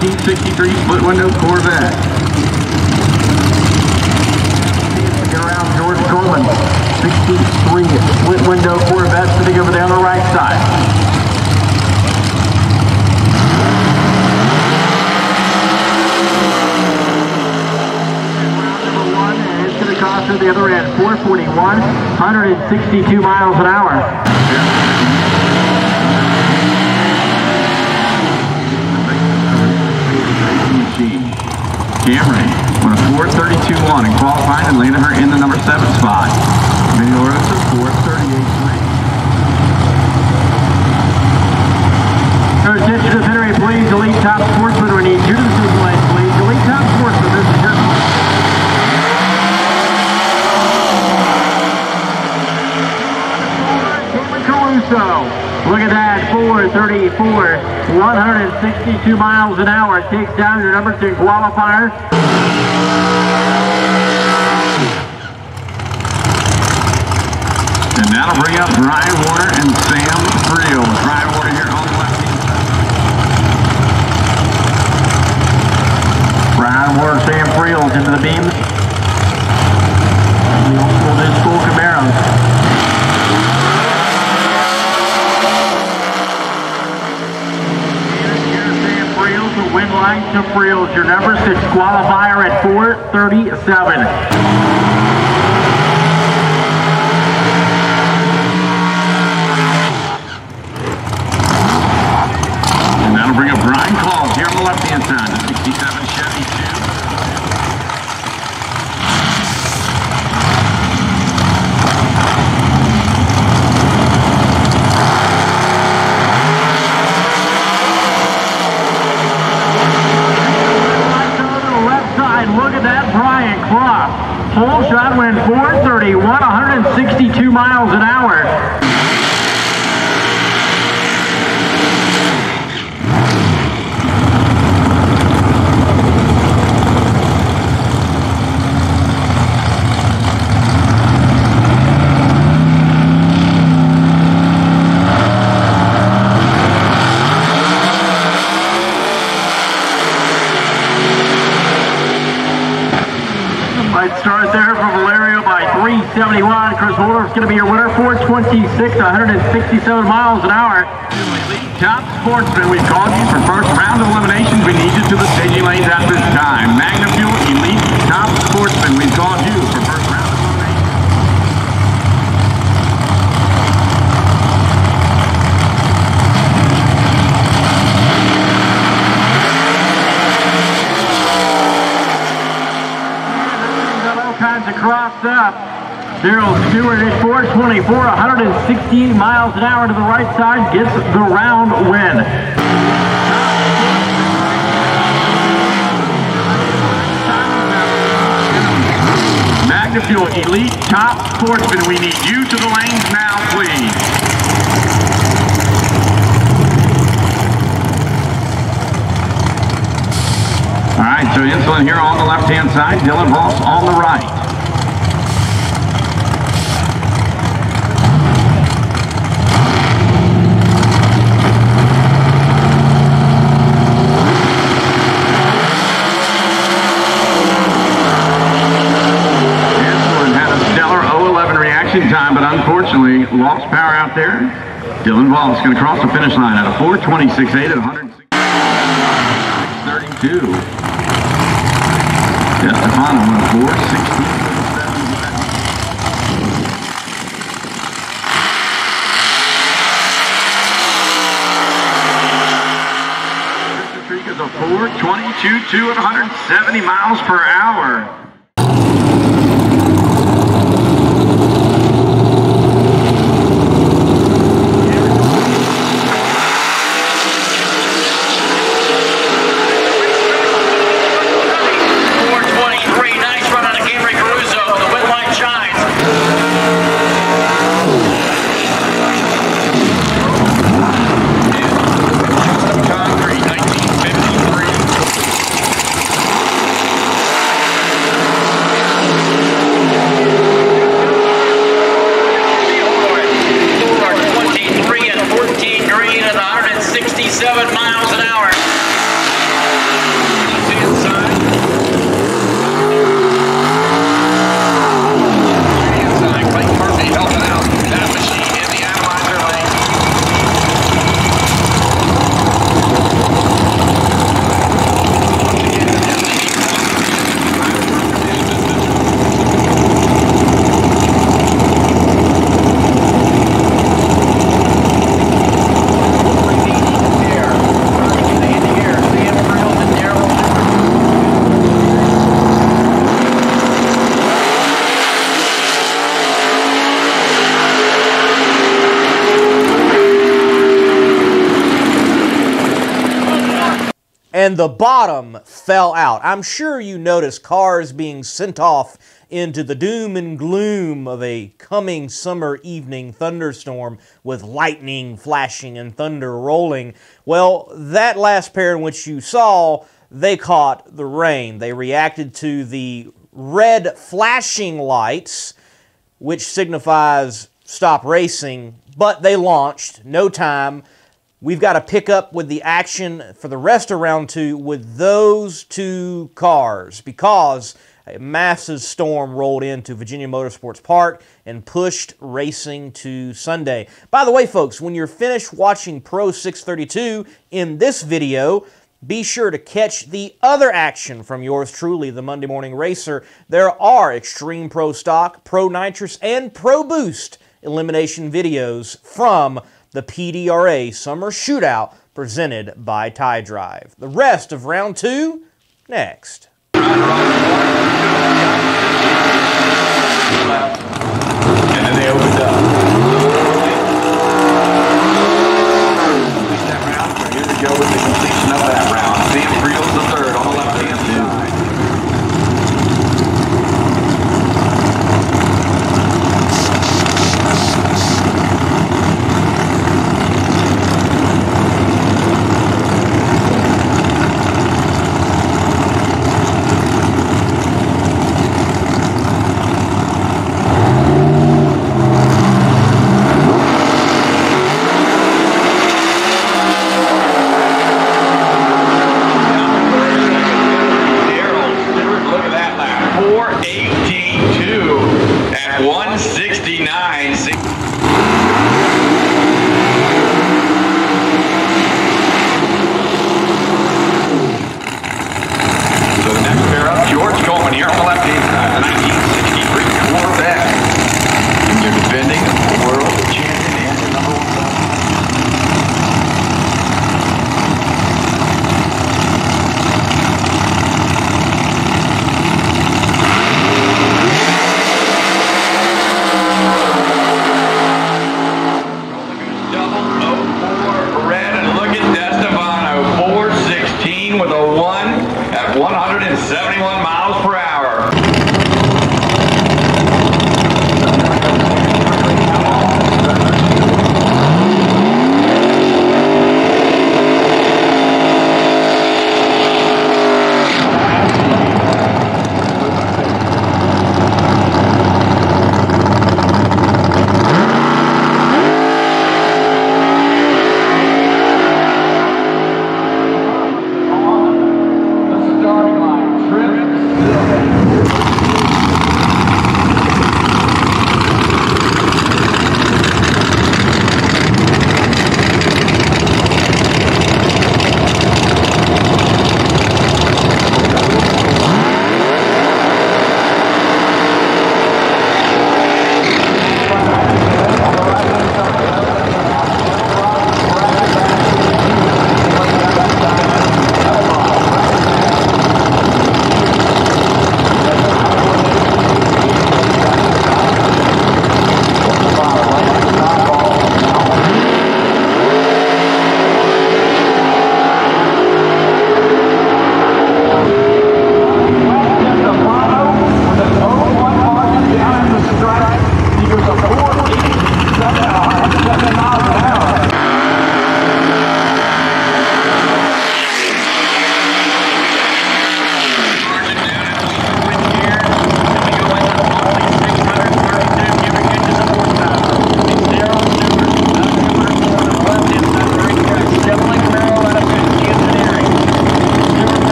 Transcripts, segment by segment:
1963 split window Corvette. Get around George Corlin, 63 split window Corvette sitting over there on the right side. One, and it's to cost the other end, 441, 162 miles an hour. Cameron went a 4.32-1 and qualified and landed her in the number 7 spot. Video Orvis 4.38. 162 miles an hour. Takes down your number two qualifier. And that'll bring up Brian Warner and Sam Friel. Brian Warner here on the left hand side. Brian Warner, Sam Friel into the beams. The win to Friels. Your number six qualifier at 437. And that'll bring up Brian Claus here on the left-hand side, the 67 Chevy 2. Left side, look at that Brian Clough. Whole shot went 431, 162 miles an hour. Might start there for Valerio by 371. Chris Holder's going to be your winner, 426, 167 miles an hour. Top Sportsman, we've called you for first round of eliminations. We need you to the staging lanes at this time. Magna Fuel Elite Top Sportsman, we've called you for first round of eliminations. got all kinds up. Daryl Stewart at 424, 168 miles an hour to the right side, gets the round win. Magna Fuel Elite Top Sportsman, we need you to the lanes now, please. All right, so insulin here on the left-hand side, Dylan Ross on the right. Insulin had a stellar 011 reaction time, but unfortunately lost power out there. Dylan Voss going to cross the finish line at a 426.8 at 132. Yeah, Stefano went 416. Trica's a 422.2 at 170 miles per hour. Nice run out of Camry Caruso. The wet line shines. Concrete, 1953. And the bottom fell out. I'm sure you noticed cars being sent off into the doom and gloom of a coming summer evening thunderstorm with lightning flashing and thunder rolling. Well, that last pair in which you saw, they caught the rain. They reacted to the red flashing lights, which signifies stop racing, but they launched, no time. We've got to pick up with the action for the rest of round two with those two cars because a massive storm rolled into Virginia Motorsports Park and pushed racing to Sunday. By the way, folks, when you're finished watching Pro 632 in this video, be sure to catch the other action from yours truly, the Monday Morning Racer. There are Extreme Pro Stock, Pro Nitrous, and Pro Boost elimination videos from the PDRA Summer Shootout presented by Tie Drive. The rest of round two, next. And then they opened up. Complete that round. So here we go with the completion of that round. Sam Friel's the third on the left-hand side. Daryl Stewart, look at that lap. 418.2 at 169. So the next pair up, Coleman here on the left-hand side, the 1963 Corvette. Junior defending world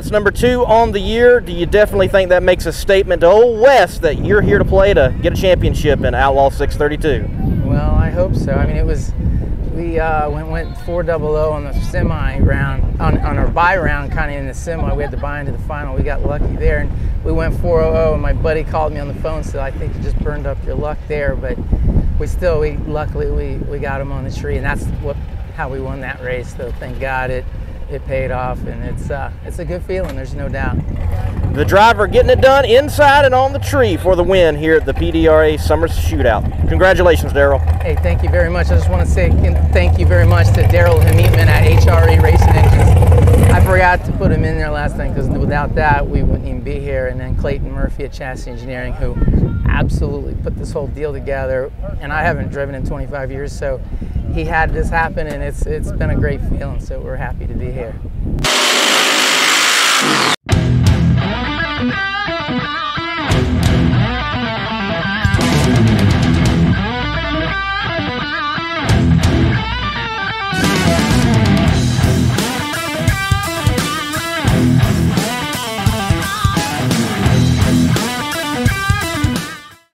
that's number two on the year. Do you definitely think that makes a statement to Old West that you're here to play to get a championship in Outlaw 632? Well, I hope so. I mean, it was we uh, went, went 4 0 on the semi round, on, on our buy round, kind of in the semi. We had to buy into the final. We got lucky there. And we went 4 0, and my buddy called me on the phone said, I think you just burned up your luck there. But we still, we luckily, we, we got him on the tree. And that's what how we won that race. So thank God it, it paid off. And it's, uh, it's a good feeling, there's no doubt. The driver getting it done inside and on the tree for the win here at the PDRA Summer Shootout. Congratulations, Daryl. Hey, thank you very much. I just want to say thank you very much to Daryl Hameetman at HRE Racing Engines. I forgot to put him in there last time because without that, we wouldn't even be here. And then Clayton Murphy at Chassis Engineering, who absolutely put this whole deal together. And I haven't driven in 25 years, so he had this happen, and it's it's been a great feeling. So we're happy to be here.